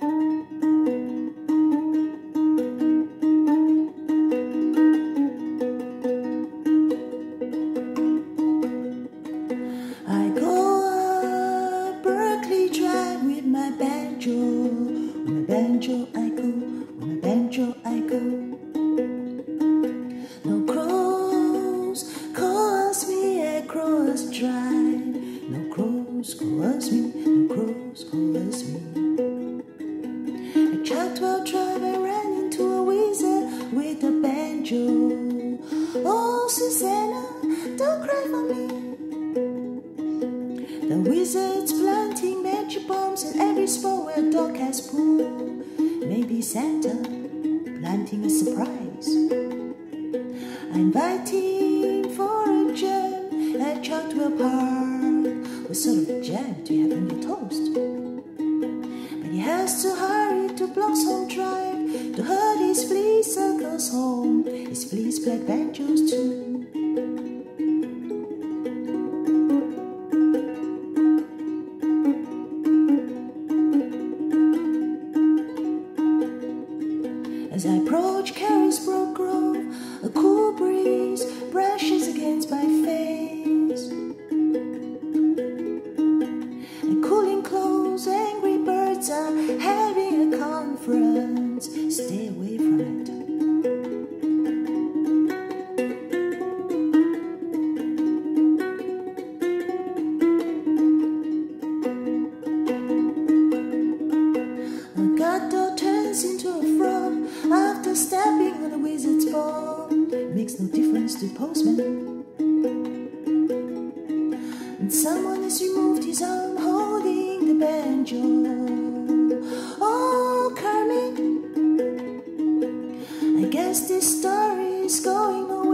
I go up Burghley Drive with my banjo. With my banjo I go, with my banjo I go. No crows calls me. No crows calls me, no crows calls me. Chartwell Drive I ran into a wizard with a banjo. Oh Susanna, don't cry for me. The wizard's planting magic bombs in every spot where a dog has poo. Maybe Santa planting a surprise. I invite him for a jam at Chartwell Park. What sort of jam do you have on your toast? But he has to hurry Bloxhome Drive to herd his flea circles home. His fleas play banjos too. As I approach Carisbrooke Grove, a cool breeze brushes against my Stay away from it. A gato turns into a frog after stepping on a wizard's ball. Makes no difference to the postman. And someone has removed his arm this story is going on.